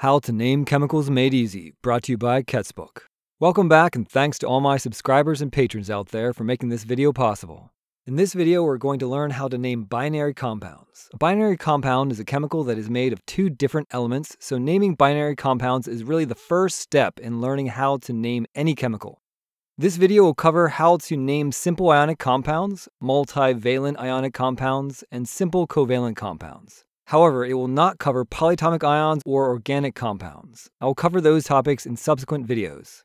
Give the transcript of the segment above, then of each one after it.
How to Name Chemicals Made Easy, brought to you by Ketzbook. Welcome back and thanks to all my subscribers and patrons out there for making this video possible. In this video, we're going to learn how to name binary compounds. A binary compound is a chemical that is made of two different elements, so naming binary compounds is really the first step in learning how to name any chemical. This video will cover how to name simple ionic compounds, multivalent ionic compounds, and simple covalent compounds. However, it will not cover polyatomic ions or organic compounds. I will cover those topics in subsequent videos.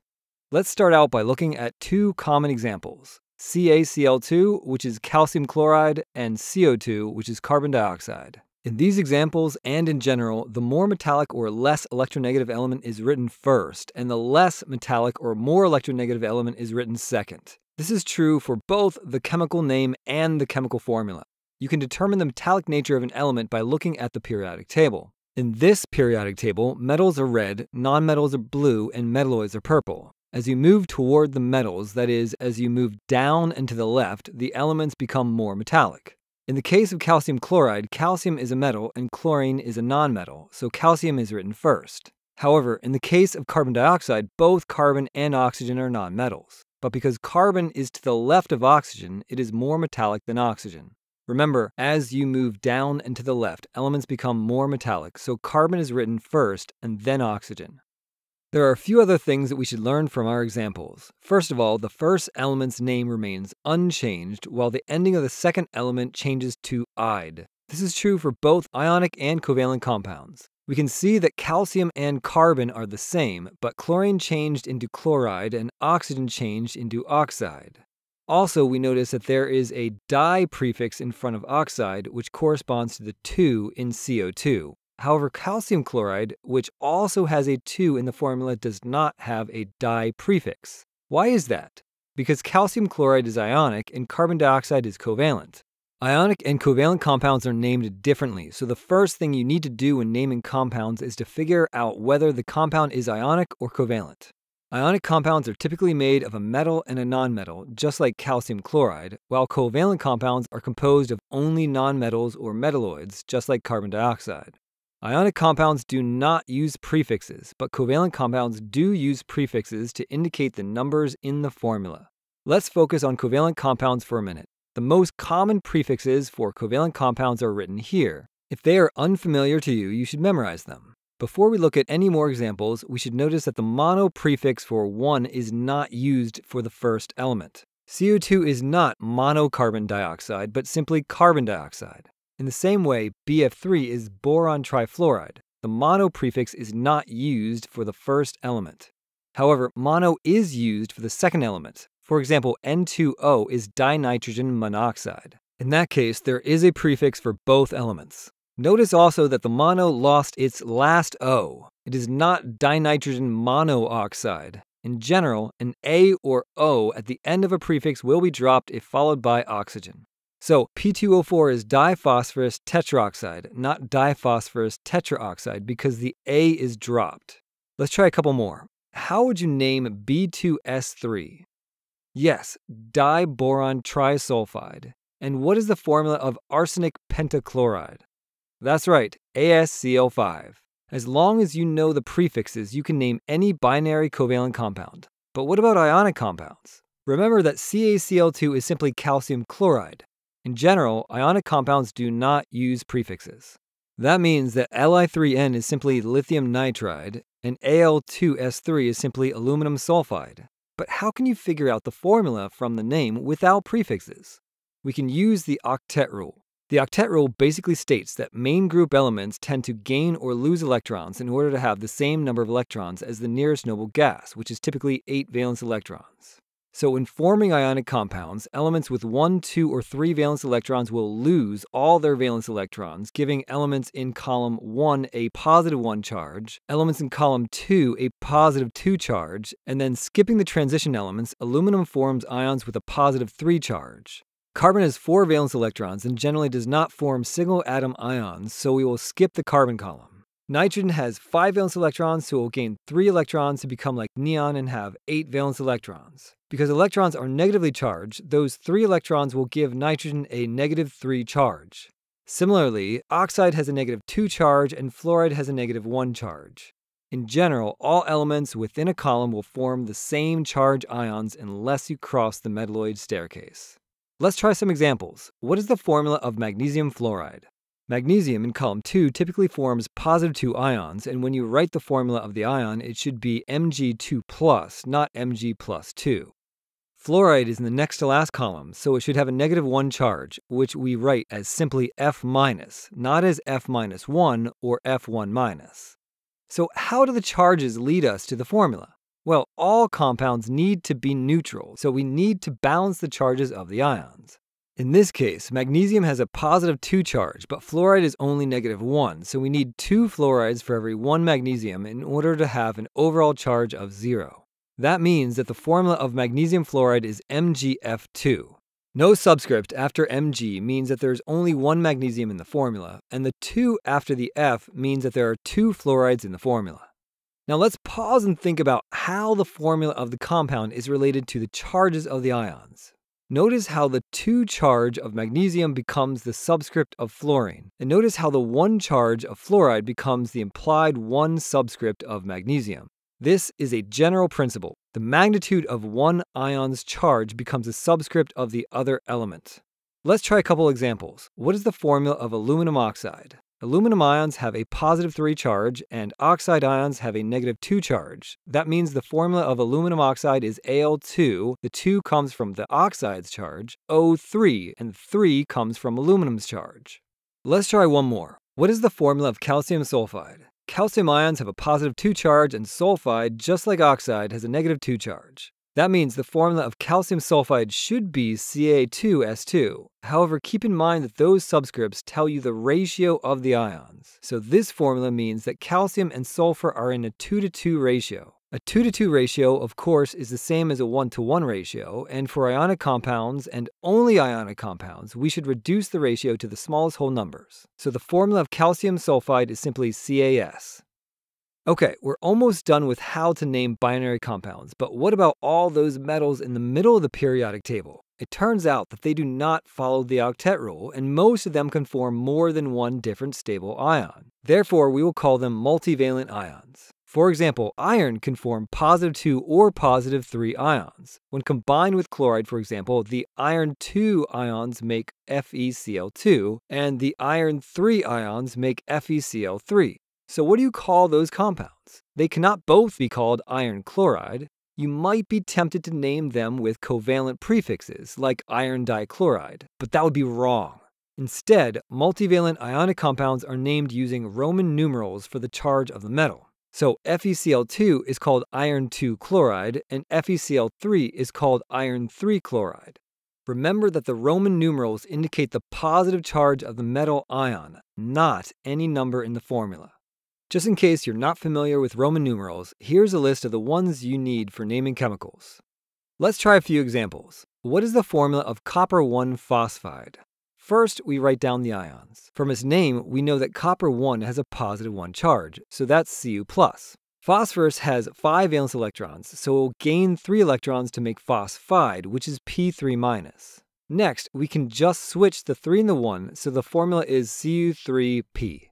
Let's start out by looking at two common examples. CaCl2, which is calcium chloride, and CO2, which is carbon dioxide. In these examples and in general, the more metallic or less electronegative element is written first, and the less metallic or more electronegative element is written second. This is true for both the chemical name and the chemical formula. You can determine the metallic nature of an element by looking at the periodic table. In this periodic table, metals are red, nonmetals are blue, and metalloids are purple. As you move toward the metals, that is, as you move down and to the left, the elements become more metallic. In the case of calcium chloride, calcium is a metal and chlorine is a nonmetal, so calcium is written first. However, in the case of carbon dioxide, both carbon and oxygen are nonmetals. But because carbon is to the left of oxygen, it is more metallic than oxygen. Remember, as you move down and to the left, elements become more metallic, so carbon is written first and then oxygen. There are a few other things that we should learn from our examples. First of all, the first element's name remains unchanged, while the ending of the second element changes to "ide." This is true for both ionic and covalent compounds. We can see that calcium and carbon are the same, but chlorine changed into chloride and oxygen changed into oxide. Also, we notice that there is a di prefix in front of oxide, which corresponds to the 2 in CO2. However, calcium chloride, which also has a 2 in the formula, does not have a di prefix. Why is that? Because calcium chloride is ionic and carbon dioxide is covalent. Ionic and covalent compounds are named differently, so the first thing you need to do when naming compounds is to figure out whether the compound is ionic or covalent. Ionic compounds are typically made of a metal and a nonmetal, just like calcium chloride, while covalent compounds are composed of only nonmetals or metalloids, just like carbon dioxide. Ionic compounds do not use prefixes, but covalent compounds do use prefixes to indicate the numbers in the formula. Let's focus on covalent compounds for a minute. The most common prefixes for covalent compounds are written here. If they are unfamiliar to you, you should memorize them. Before we look at any more examples, we should notice that the mono prefix for 1 is not used for the first element. CO2 is not monocarbon dioxide, but simply carbon dioxide. In the same way, BF3 is boron trifluoride. The mono prefix is not used for the first element. However, mono is used for the second element. For example, N2O is dinitrogen monoxide. In that case, there is a prefix for both elements. Notice also that the mono lost its last O. It is not dinitrogen monooxide. In general, an A or O at the end of a prefix will be dropped if followed by oxygen. So P2O4 is diphosphorus tetroxide, not diphosphorus tetraoxide, because the A is dropped. Let's try a couple more. How would you name B2S3? Yes, diboron trisulfide. And what is the formula of arsenic pentachloride? That's right, AsCl5. As long as you know the prefixes, you can name any binary covalent compound. But what about ionic compounds? Remember that CaCl2 is simply calcium chloride. In general, ionic compounds do not use prefixes. That means that Li3N is simply lithium nitride and Al2S3 is simply aluminum sulfide. But how can you figure out the formula from the name without prefixes? We can use the octet rule. The octet rule basically states that main group elements tend to gain or lose electrons in order to have the same number of electrons as the nearest noble gas, which is typically 8 valence electrons. So, in forming ionic compounds, elements with 1, 2, or 3 valence electrons will lose all their valence electrons, giving elements in column 1 a positive 1 charge, elements in column 2 a positive 2 charge, and then skipping the transition elements, aluminum forms ions with a positive 3 charge. Carbon has 4 valence electrons and generally does not form single atom ions, so we will skip the carbon column. Nitrogen has 5 valence electrons, so it will gain 3 electrons to become like neon and have 8 valence electrons. Because electrons are negatively charged, those 3 electrons will give nitrogen a negative 3 charge. Similarly, oxide has a negative 2 charge and fluoride has a negative 1 charge. In general, all elements within a column will form the same charge ions unless you cross the metalloid staircase. Let's try some examples. What is the formula of magnesium fluoride? Magnesium in column 2 typically forms positive 2 ions, and when you write the formula of the ion, it should be Mg2 plus, not Mg plus 2. Fluoride is in the next to last column, so it should have a negative 1 charge, which we write as simply F minus, not as F minus 1 or F1 minus. So how do the charges lead us to the formula? Well, all compounds need to be neutral, so we need to balance the charges of the ions. In this case, magnesium has a positive 2 charge, but fluoride is only negative 1, so we need 2 fluorides for every 1 magnesium in order to have an overall charge of 0. That means that the formula of magnesium fluoride is MgF2. No subscript after Mg means that there is only one magnesium in the formula, and the 2 after the F means that there are two fluorides in the formula. Now let's pause and think about how the formula of the compound is related to the charges of the ions. Notice how the 2 charge of magnesium becomes the subscript of fluorine, and notice how the 1 charge of fluoride becomes the implied 1 subscript of magnesium. This is a general principle. The magnitude of one ion's charge becomes a subscript of the other element. Let's try a couple examples. What is the formula of aluminum oxide? Aluminum ions have a positive 3 charge and oxide ions have a negative 2 charge. That means the formula of aluminum oxide is Al2. The 2 comes from the oxide's charge, O3, and 3 comes from aluminum's charge. Let's try one more. What is the formula of calcium sulfide? Calcium ions have a positive 2 charge and sulfide, just like oxide, has a negative 2 charge. That means the formula of calcium sulfide should be Ca2S2. However, keep in mind that those subscripts tell you the ratio of the ions. So this formula means that calcium and sulfur are in a 2 to 2 ratio. A 2 to 2 ratio, of course, is the same as a 1 to 1 ratio, and for ionic compounds and only ionic compounds, we should reduce the ratio to the smallest whole numbers. So the formula of calcium sulfide is simply CaS. Okay, we're almost done with how to name binary compounds, but what about all those metals in the middle of the periodic table? It turns out that they do not follow the octet rule, and most of them can form more than one different stable ion. Therefore, we will call them multivalent ions. For example, iron can form positive 2 or positive 3 ions. When combined with chloride, for example, the iron 2 ions make FeCl2, and the iron 3 ions make FeCl3. So, what do you call those compounds? They cannot both be called iron chloride. You might be tempted to name them with covalent prefixes, like iron dichloride, but that would be wrong. Instead, multivalent ionic compounds are named using Roman numerals for the charge of the metal. So FeCl2 is called iron 2 chloride, and FeCl3 is called iron 3 chloride. Remember that the Roman numerals indicate the positive charge of the metal ion, not any number in the formula. Just in case you're not familiar with Roman numerals, here's a list of the ones you need for naming chemicals. Let's try a few examples. What is the formula of copper 1 phosphide? First, we write down the ions. From its name, we know that copper 1 has a positive 1 charge, so that's Cu+. Phosphorus has 5 valence electrons, so it will gain 3 electrons to make phosphide, which is P3-. Next, we can just switch the 3 and the 1, so the formula is Cu3P.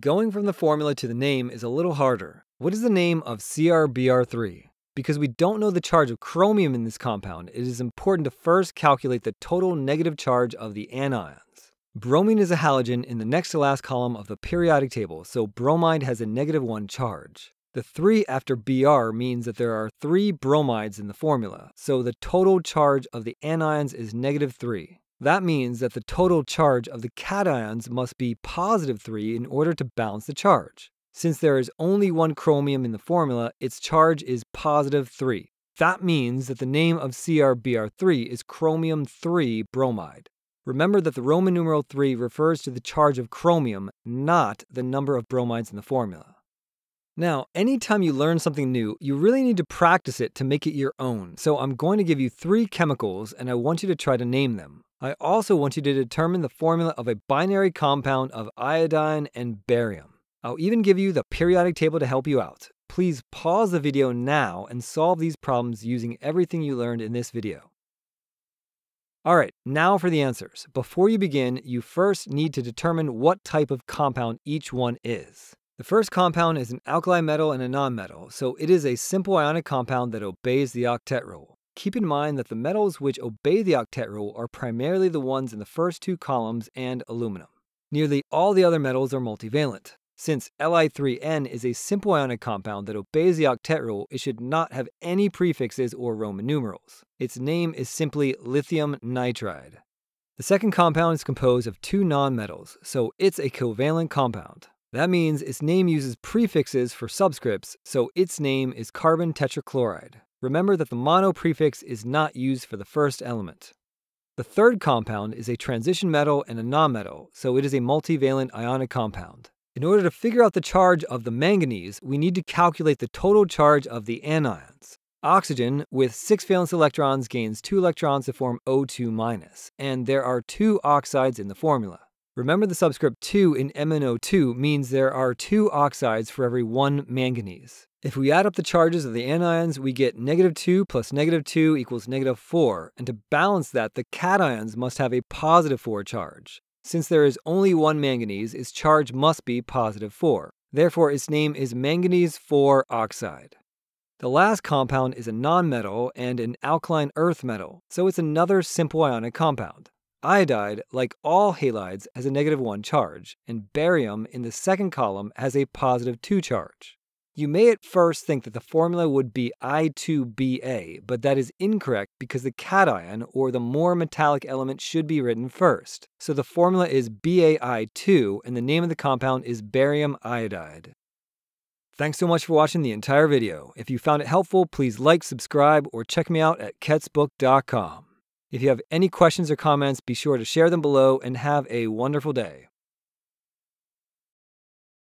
Going from the formula to the name is a little harder. What is the name of CrBr3? Because we don't know the charge of chromium in this compound, it is important to first calculate the total negative charge of the anions. Bromine is a halogen in the next to last column of the periodic table, so bromide has a negative 1 charge. The 3 after Br means that there are 3 bromides in the formula, so the total charge of the anions is negative 3. That means that the total charge of the cations must be positive 3 in order to balance the charge. Since there is only one chromium in the formula, its charge is positive 3. That means that the name of CrBr3 is chromium 3 bromide. Remember that the Roman numeral 3 refers to the charge of chromium, not the number of bromides in the formula. Now, anytime you learn something new, you really need to practice it to make it your own. So I'm going to give you three chemicals and I want you to try to name them. I also want you to determine the formula of a binary compound of iodine and barium. I'll even give you the periodic table to help you out. Please pause the video now and solve these problems using everything you learned in this video. Alright, now for the answers. Before you begin, you first need to determine what type of compound each one is. The first compound is an alkali metal and a nonmetal, so it is a simple ionic compound that obeys the octet rule. Keep in mind that the metals which obey the octet rule are primarily the ones in the first two columns and aluminum. Nearly all the other metals are multivalent. Since Li3N is a simple ionic compound that obeys the octet rule, it should not have any prefixes or Roman numerals. Its name is simply lithium nitride. The second compound is composed of two nonmetals, so it's a covalent compound. That means its name uses prefixes for subscripts, so its name is carbon tetrachloride. Remember that the mono prefix is not used for the first element. The third compound is a transition metal and a nonmetal, so it is a multivalent ionic compound. In order to figure out the charge of the manganese, we need to calculate the total charge of the anions. Oxygen with 6 valence electrons gains 2 electrons to form O2-, and there are two oxides in the formula. Remember the subscript 2 in MnO2 means there are two oxides for every one manganese. If we add up the charges of the anions, we get negative 2 plus negative 2 equals negative 4, and to balance that, the cations must have a positive 4 charge. Since there is only one manganese, its charge must be positive 4. Therefore, its name is manganese 4 oxide. The last compound is a nonmetal and an alkaline earth metal, so it's another simple ionic compound. Iodide, like all halides, has a negative 1 charge, and barium in the second column has a positive 2 charge. You may at first think that the formula would be I2Ba, but that is incorrect because the cation, or the more metallic element, should be written first. So the formula is BaI2, and the name of the compound is barium iodide. Thanks so much for watching the entire video. If you found it helpful, please like, subscribe, or check me out at ketzbook.com. If you have any questions or comments, be sure to share them below and have a wonderful day.